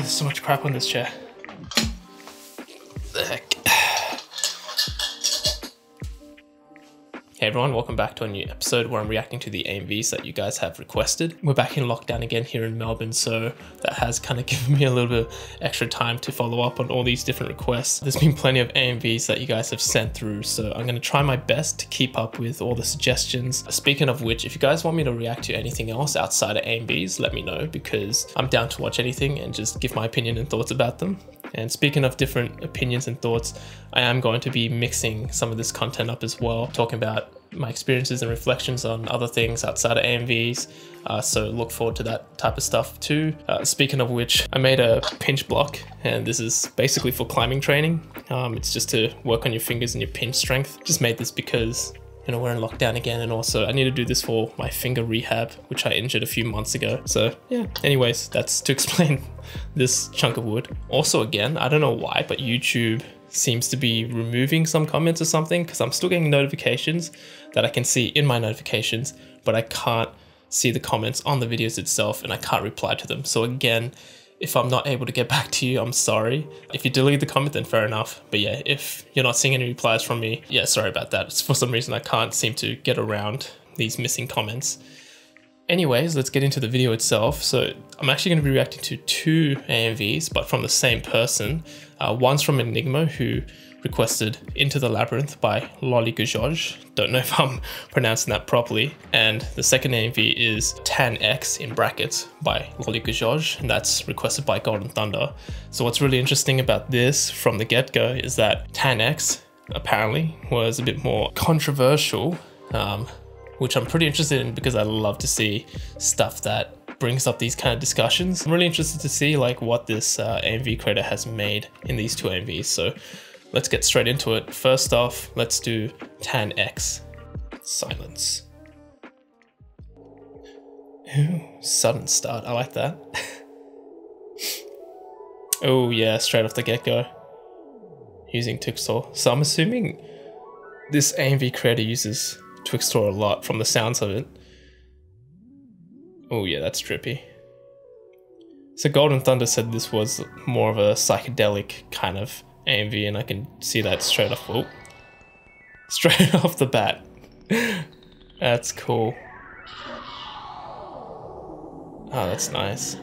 there's so much crap on this chair. Everyone, welcome back to a new episode where I'm reacting to the AMVs that you guys have requested. We're back in lockdown again here in Melbourne, so that has kind of given me a little bit extra time to follow up on all these different requests. There's been plenty of AMVs that you guys have sent through, so I'm going to try my best to keep up with all the suggestions. Speaking of which, if you guys want me to react to anything else outside of AMVs, let me know because I'm down to watch anything and just give my opinion and thoughts about them. And speaking of different opinions and thoughts, I am going to be mixing some of this content up as well, talking about my experiences and reflections on other things outside of AMVs. Uh, so look forward to that type of stuff too. Uh, speaking of which, I made a pinch block, and this is basically for climbing training. Um, it's just to work on your fingers and your pinch strength. Just made this because you we're in lockdown again and also I need to do this for my finger rehab, which I injured a few months ago. So yeah, anyways, that's to explain this chunk of wood. Also again, I don't know why, but YouTube seems to be removing some comments or something because I'm still getting notifications that I can see in my notifications, but I can't see the comments on the videos itself and I can't reply to them. So again, if I'm not able to get back to you, I'm sorry. If you delete the comment, then fair enough. But yeah, if you're not seeing any replies from me, yeah, sorry about that. It's for some reason I can't seem to get around these missing comments. Anyways, let's get into the video itself. So I'm actually going to be reacting to two AMVs, but from the same person. Uh, one's from Enigmo, who requested Into the Labyrinth by Lolligerjoj. Don't know if I'm pronouncing that properly. And the second AMV is Tan X in brackets by Lolligerjoj, and that's requested by Golden Thunder. So what's really interesting about this from the get-go is that Tan X apparently was a bit more controversial, um, which I'm pretty interested in because I love to see stuff that brings up these kind of discussions. I'm really interested to see like what this uh, AMV creator has made in these two AMVs. So let's get straight into it. First off, let's do tan X. Silence. Ooh, sudden start. I like that. oh yeah, straight off the get-go. Using Twixtor. So I'm assuming this AMV creator uses Twixtor a lot from the sounds of it. Oh yeah, that's trippy. So Golden Thunder said this was more of a psychedelic kind of AMV and I can see that straight off, oh, straight off the bat. that's cool. Oh, that's nice.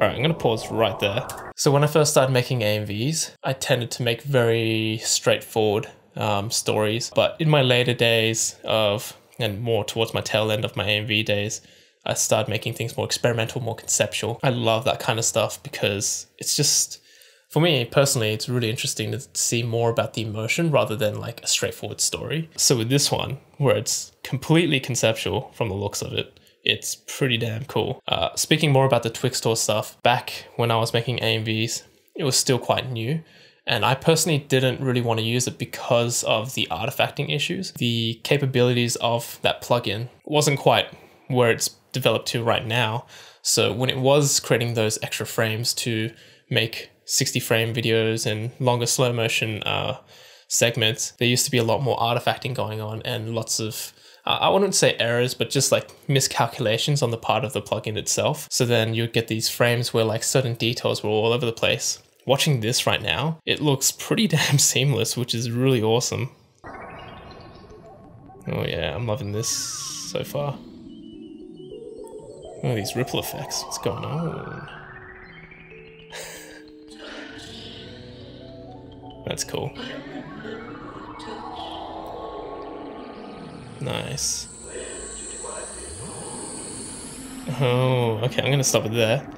Alright, I'm gonna pause right there. So when I first started making AMVs, I tended to make very straightforward um, stories, but in my later days of, and more towards my tail end of my AMV days, I started making things more experimental, more conceptual. I love that kind of stuff because it's just, for me personally, it's really interesting to see more about the emotion rather than like a straightforward story. So with this one, where it's completely conceptual from the looks of it, it's pretty damn cool. Uh, speaking more about the Twixtor stuff, back when I was making AMVs, it was still quite new. And I personally didn't really want to use it because of the artifacting issues. The capabilities of that plugin wasn't quite where it's developed to right now. So when it was creating those extra frames to make 60 frame videos and longer slow motion uh, segments, there used to be a lot more artifacting going on and lots of I wouldn't say errors, but just like miscalculations on the part of the plugin itself. So then you'd get these frames where like certain details were all over the place. Watching this right now, it looks pretty damn seamless, which is really awesome. Oh yeah, I'm loving this so far. Oh, these ripple effects. What's going on? That's cool. Nice. Oh, okay, I'm gonna stop it there.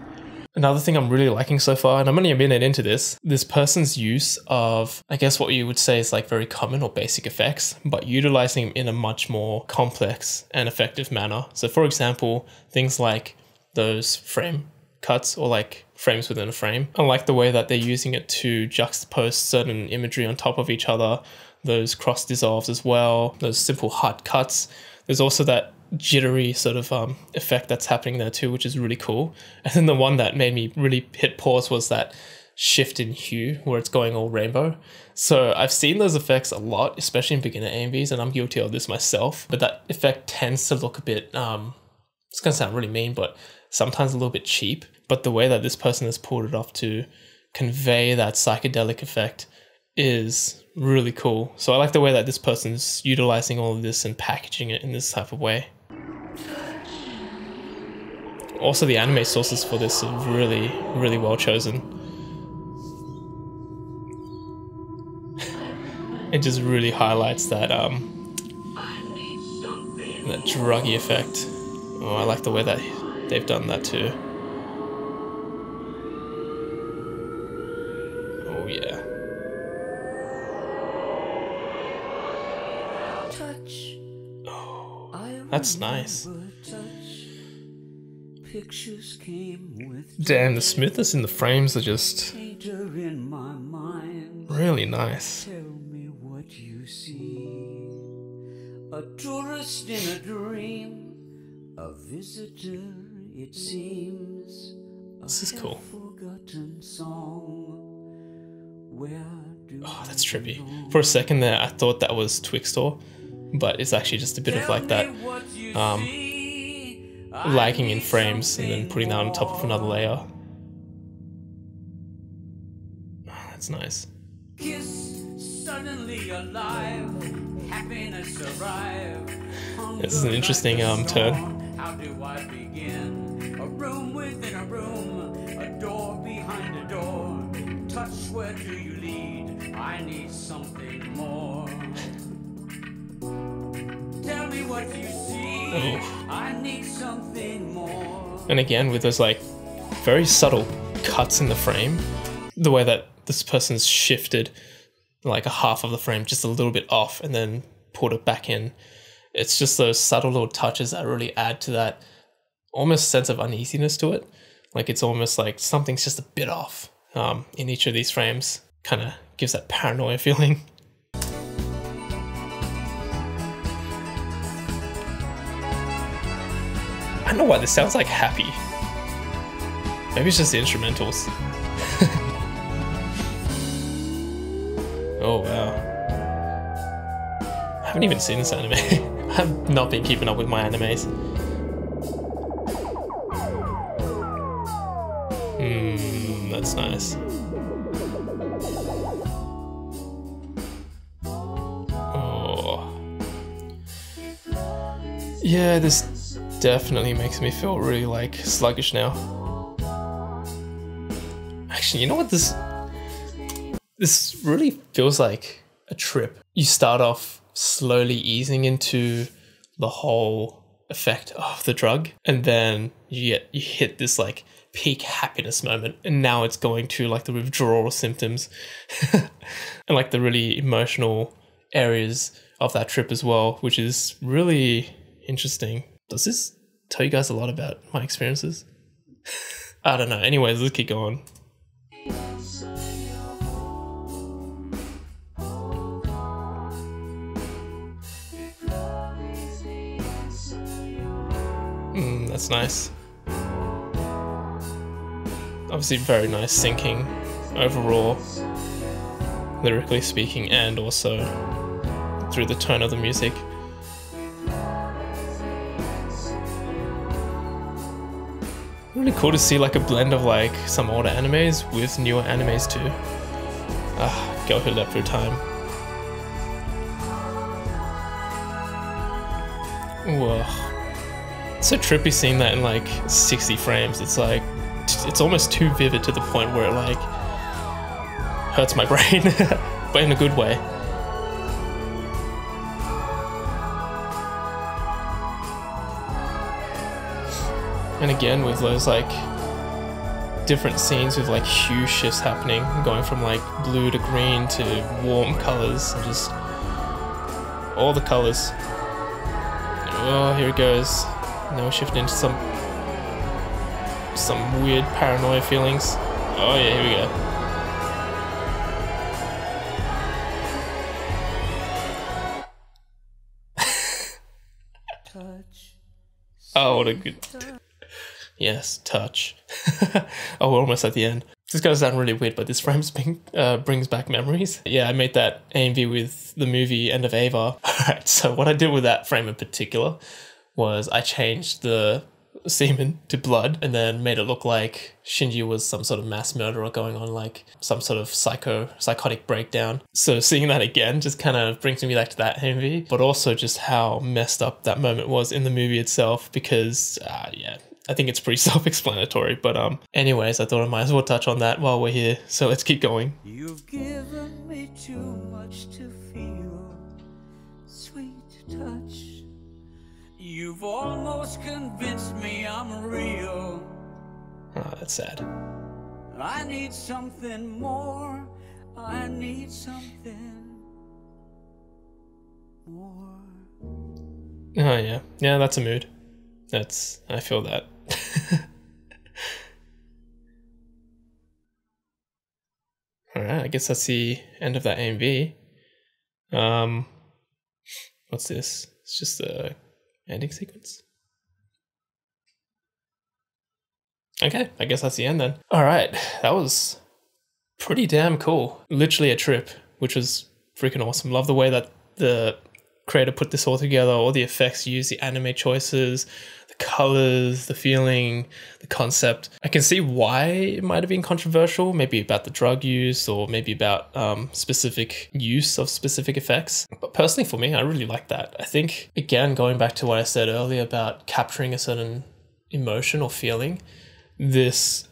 Another thing I'm really liking so far, and I'm only a minute into this, this person's use of, I guess what you would say is like very common or basic effects, but utilizing them in a much more complex and effective manner. So for example, things like those frame cuts or like frames within a frame. I like the way that they're using it to juxtapose certain imagery on top of each other, those cross dissolves as well, those simple hard cuts. There's also that jittery sort of um, effect that's happening there too, which is really cool. And then the one that made me really hit pause was that shift in hue where it's going all rainbow. So I've seen those effects a lot, especially in beginner AMVs, and I'm guilty of this myself. But that effect tends to look a bit um, it's gonna sound really mean, but sometimes a little bit cheap. But the way that this person has pulled it off to convey that psychedelic effect is really cool. So I like the way that this person's utilizing all of this and packaging it in this type of way. Also, the anime sources for this are really, really well chosen. it just really highlights that um that druggy effect. Oh, I like the way that they've done that too. Oh yeah. Oh, that's nice. Damn, the smoothness in the frames are just really nice. A tourist in a dream, a visitor it seems. This is cool. Oh, that's trippy. For a second there, I thought that was Twixtor, but it's actually just a bit of like that um, lagging in frames and then putting that on top of another layer. Oh, that's nice. Kiss, suddenly alive, happiness arrive. This is an interesting um, turn. How do I begin? A room within a room, a door behind a door. Touch, where do you lead? I need something more. What you see. Oh. I need something more. And again, with those like very subtle cuts in the frame, the way that this person's shifted like a half of the frame just a little bit off and then pulled it back in. It's just those subtle little touches that really add to that almost sense of uneasiness to it. Like it's almost like something's just a bit off um, in each of these frames. Kind of gives that paranoia feeling. Don't know why this sounds like happy. Maybe it's just the instrumentals. oh wow. I haven't even seen this anime. I've not been keeping up with my animes. Hmm, that's nice. Oh. Yeah, this definitely makes me feel really like sluggish now. Actually, you know what this this really feels like a trip. You start off slowly easing into the whole effect of the drug and then you get you hit this like peak happiness moment and now it's going to like the withdrawal symptoms and like the really emotional areas of that trip as well which is really interesting does this tell you guys a lot about my experiences? I don't know. Anyways, let's keep going. Mm, that's nice. Obviously, very nice syncing overall, lyrically speaking, and also through the tone of the music. Really cool to see like a blend of like some older animes with newer animes too. Ah, girlhood up through time. Whoa. It's so trippy seeing that in like 60 frames. It's like, it's almost too vivid to the point where it like hurts my brain, but in a good way. And again, with those like different scenes with like hue shifts happening, going from like blue to green to warm colors, and just all the colors. Oh, here it goes. Now we're shifting into some some weird paranoia feelings. Oh yeah, here we go. oh, what a good. Yes, touch. oh, we're almost at the end. This goes sound really weird, but this frame bring, uh, brings back memories. Yeah, I made that AMV with the movie End of Eva. Alright, so what I did with that frame in particular was I changed the semen to blood and then made it look like Shinji was some sort of mass murderer going on like some sort of psycho psychotic breakdown. So seeing that again just kind of brings me back to that MV, but also just how messed up that moment was in the movie itself because uh, yeah, I think it's pretty self-explanatory. But um, anyways, I thought I might as well touch on that while we're here. So let's keep going. You've given me too much to feel, sweet touch. You've almost convinced me I'm real. Oh, that's sad. I need something more. I need something more. Oh yeah, yeah, that's a mood. That's I feel that. All right, I guess that's the end of that AMV. Um, what's this? It's just the ending sequence. Okay, I guess that's the end then. All right, that was pretty damn cool. Literally a trip, which was freaking awesome. Love the way that the creator put this all together, all the effects used, the anime choices, colors, the feeling, the concept. I can see why it might have been controversial, maybe about the drug use or maybe about um, specific use of specific effects. But personally, for me, I really like that. I think, again, going back to what I said earlier about capturing a certain emotion or feeling, this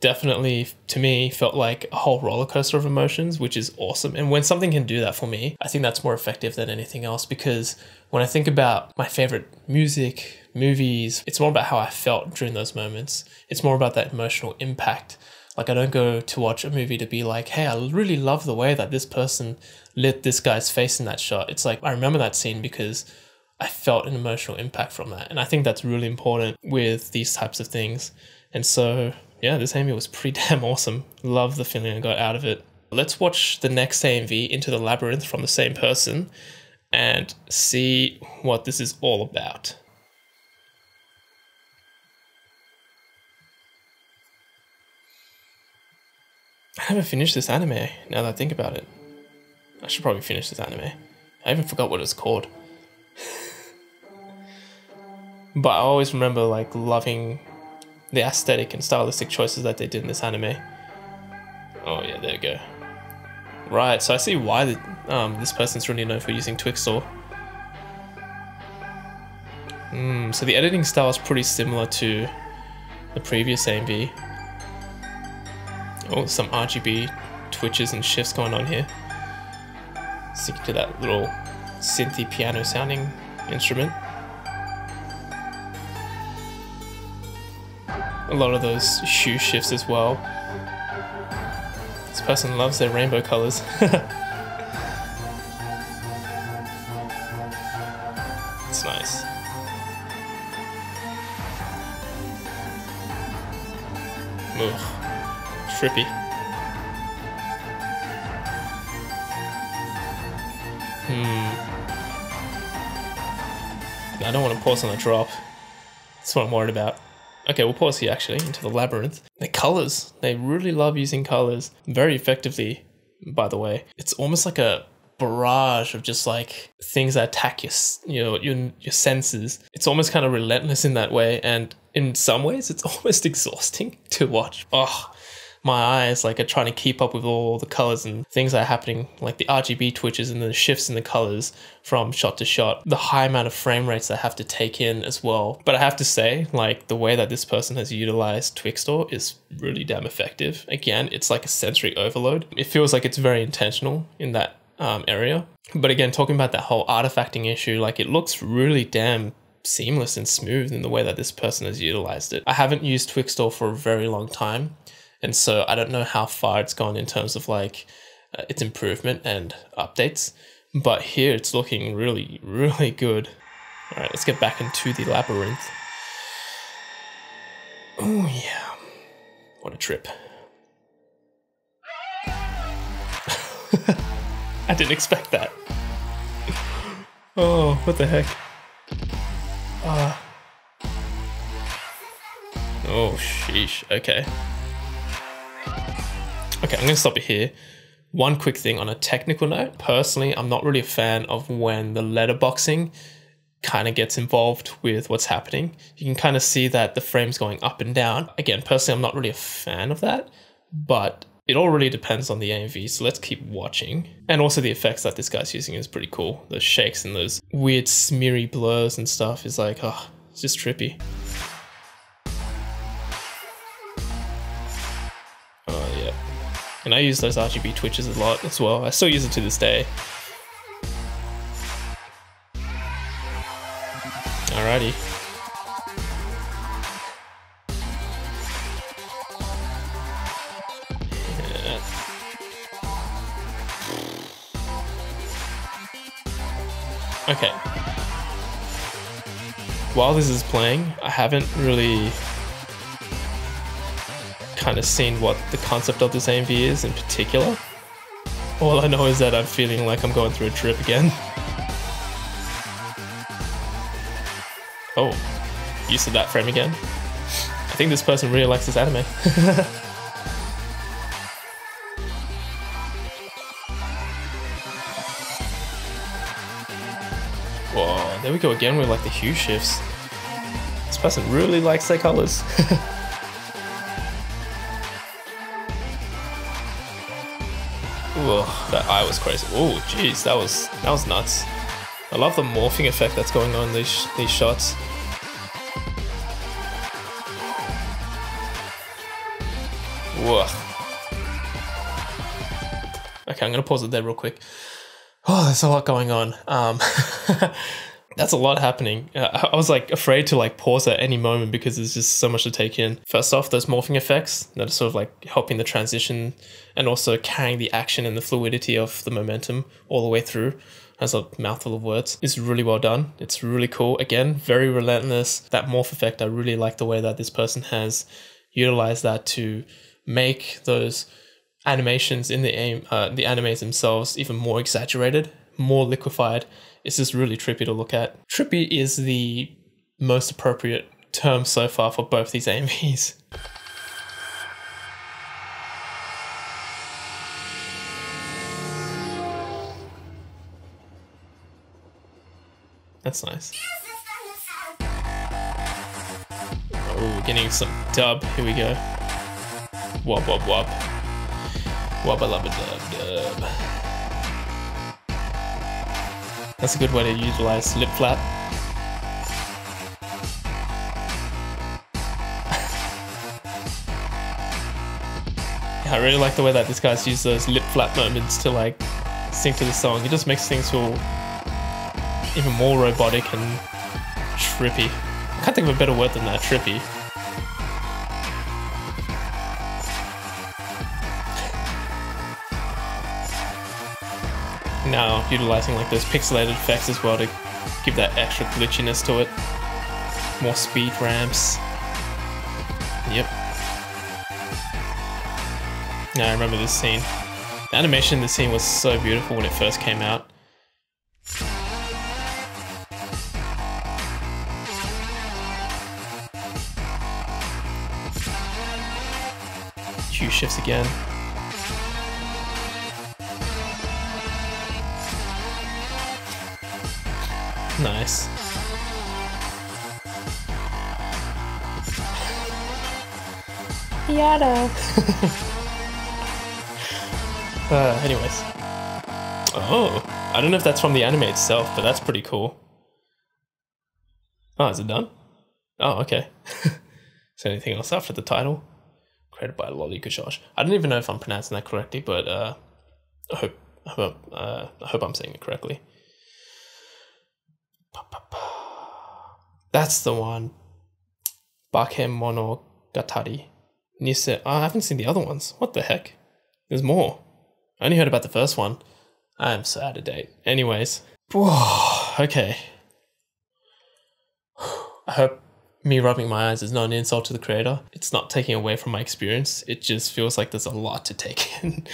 definitely to me felt like a whole roller coaster of emotions, which is awesome. And when something can do that for me, I think that's more effective than anything else because when I think about my favorite music, movies, it's more about how I felt during those moments. It's more about that emotional impact. Like I don't go to watch a movie to be like, hey, I really love the way that this person lit this guy's face in that shot. It's like I remember that scene because I felt an emotional impact from that. And I think that's really important with these types of things. And so yeah, this AMV was pretty damn awesome. Love the feeling I got out of it. Let's watch the next AMV, Into the Labyrinth, from the same person and see what this is all about. I haven't finished this anime now that I think about it. I should probably finish this anime. I even forgot what it's called. but I always remember like loving the aesthetic and stylistic choices that they did in this anime. Oh yeah, there we go. Right, so I see why the, um, this person's really known for using Twixtor. Mm, so the editing style is pretty similar to the previous AMV. Oh, some RGB twitches and shifts going on here. Sticking to that little synthy piano sounding instrument. a lot of those hue shifts as well. This person loves their rainbow colors. Trippy. Hmm. I don't want to pause on a drop. That's what I'm worried about. Okay, we'll pause here actually into the labyrinth. The colors, they really love using colors very effectively, by the way. It's almost like a barrage of just like things that attack your you know your your senses. It's almost kind of relentless in that way and in some ways it's almost exhausting to watch. Oh, my eyes like are trying to keep up with all the colors and things that are happening, like the RGB twitches and the shifts in the colors from shot to shot, the high amount of frame rates I have to take in as well. But I have to say, like the way that this person has utilized Twixtor is really damn effective. Again, it's like a sensory overload. It feels like it's very intentional in that um, area. But again, talking about that whole artifacting issue, like it looks really damn seamless and smooth in the way that this person has utilized it. I haven't used Twixtor for a very long time. And so I don't know how far it's gone in terms of like uh, its improvement and updates, but here it's looking really, really good. All right, let's get back into the labyrinth. Oh yeah, what a trip. I didn't expect that. Oh, what the heck? Uh. Oh, sheesh. Okay. Okay, I'm going to stop it here. One quick thing on a technical note. Personally, I'm not really a fan of when the letterboxing kind of gets involved with what's happening. You can kind of see that the frame's going up and down. Again, personally, I'm not really a fan of that, but it all really depends on the AMV, so let's keep watching. And also the effects that this guy's using is pretty cool. Those shakes and those weird smeary blurs and stuff is like, oh, it's just trippy. And I use those RGB twitches a lot as well. I still use it to this day. Alrighty. Okay. While this is playing, I haven't really kind of seen what the concept of this AMV is in particular. All I know is that I'm feeling like I'm going through a trip again. Oh, use of that frame again. I think this person really likes this anime. Whoa, there we go again with like the hue shifts. This person really likes their colors. That eye was crazy. Oh, jeez, that was that was nuts. I love the morphing effect that's going on these these shots. Whoa. Okay, I'm gonna pause it there real quick. Oh, there's a lot going on. Um, that's a lot happening. Uh, I was like afraid to like pause at any moment because there's just so much to take in. First off, those morphing effects that are sort of like helping the transition and also carrying the action and the fluidity of the momentum all the way through as a mouthful of words is really well done. It's really cool. Again, very relentless. That morph effect, I really like the way that this person has utilized that to make those animations in the aim, uh, the animes themselves even more exaggerated, more liquefied. It's just really trippy to look at. Trippy is the most appropriate term so far for both these AMVs. That's nice. Oh, getting some dub. Here we go. Wub wub wub. Wubba lubba dub dub. That's a good way to utilize lip flap. I really like the way that this guy's used those lip flap moments to like sync to the song. It just makes things feel even more robotic and trippy. I can't think of a better word than that, trippy. Now utilizing like those pixelated effects as well to give that extra glitchiness to it. More speed ramps. Yep. Now I remember this scene. The animation in this scene was so beautiful when it first came out. Hue shifts again. Nice. Yada. uh, anyways. Oh, I don't know if that's from the anime itself, but that's pretty cool. Oh, is it done? Oh, okay. is there anything else after the title? Created by Lolly Kushosh. I don't even know if I'm pronouncing that correctly, but uh, I hope I hope, uh, I hope I'm saying it correctly. That's the one. Bakemonogatari. Nise. Oh, I haven't seen the other ones. What the heck? There's more. I only heard about the first one. I am so out of date. Anyways. Okay. I hope me rubbing my eyes is not an insult to the creator. It's not taking away from my experience. It just feels like there's a lot to take in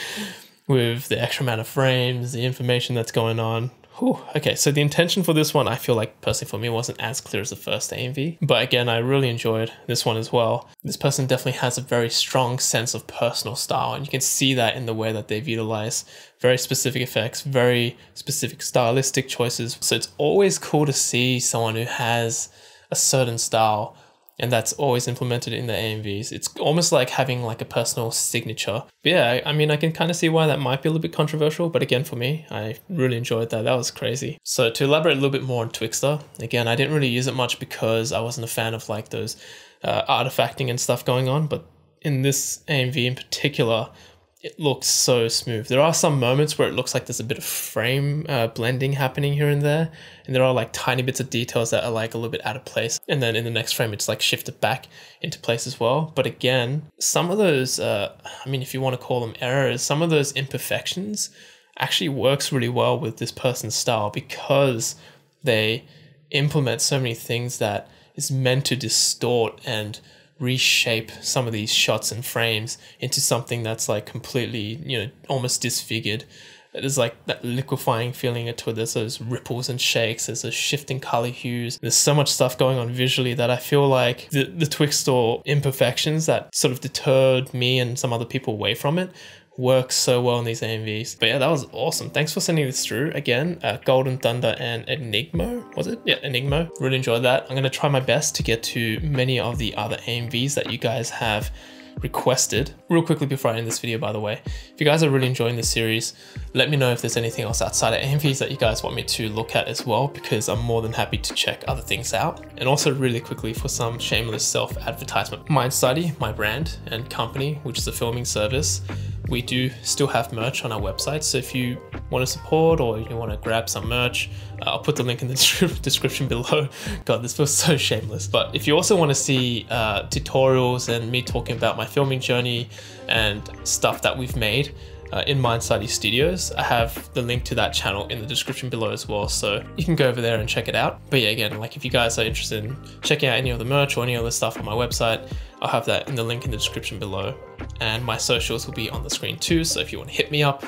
with the extra amount of frames, the information that's going on. Whew. Okay, so the intention for this one, I feel like personally for me wasn't as clear as the first AMV, but again, I really enjoyed this one as well. This person definitely has a very strong sense of personal style, and you can see that in the way that they've utilized very specific effects, very specific stylistic choices. So it's always cool to see someone who has a certain style and that's always implemented in the AMVs. It's almost like having like a personal signature. But yeah, I mean, I can kind of see why that might be a little bit controversial, but again, for me, I really enjoyed that. That was crazy. So to elaborate a little bit more on Twixtor, again, I didn't really use it much because I wasn't a fan of like those uh, artifacting and stuff going on, but in this AMV in particular, it looks so smooth. There are some moments where it looks like there's a bit of frame uh, blending happening here and there, and there are like tiny bits of details that are like a little bit out of place. And then in the next frame, it's like shifted back into place as well. But again, some of those, uh, I mean, if you want to call them errors, some of those imperfections actually works really well with this person's style because they implement so many things that is meant to distort and reshape some of these shots and frames into something that's like completely, you know, almost disfigured. There's like that liquefying feeling to it. There's those ripples and shakes. There's those shifting color hues. There's so much stuff going on visually that I feel like the, the Twixtor imperfections that sort of deterred me and some other people away from it works so well in these AMVs. But yeah, that was awesome. Thanks for sending this through again. Uh, Golden Thunder and Enigmo, was it? Yeah, Enigmo. Really enjoyed that. I'm going to try my best to get to many of the other AMVs that you guys have requested. Real quickly before I end this video, by the way, if you guys are really enjoying this series, let me know if there's anything else outside of AMVs that you guys want me to look at as well, because I'm more than happy to check other things out. And also really quickly for some shameless self-advertisement. Mind Society, my brand and company, which is a filming service, we do still have merch on our website. So if you want to support or you want to grab some merch, uh, I'll put the link in the description below. God, this feels so shameless. But if you also want to see uh, tutorials and me talking about my filming journey and stuff that we've made, uh, in Mind Society Studios. I have the link to that channel in the description below as well, so you can go over there and check it out. But yeah, again, like if you guys are interested in checking out any of the merch or any other stuff on my website, I'll have that in the link in the description below. And my socials will be on the screen too, so if you want to hit me up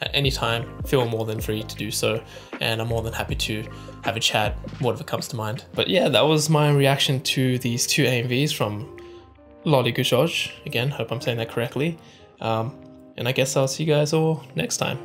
at any time, feel more than free to do so. And I'm more than happy to have a chat, whatever comes to mind. But yeah, that was my reaction to these two AMVs from Lolly Gushoj. Again, hope I'm saying that correctly. Um, and I guess I'll see you guys all next time.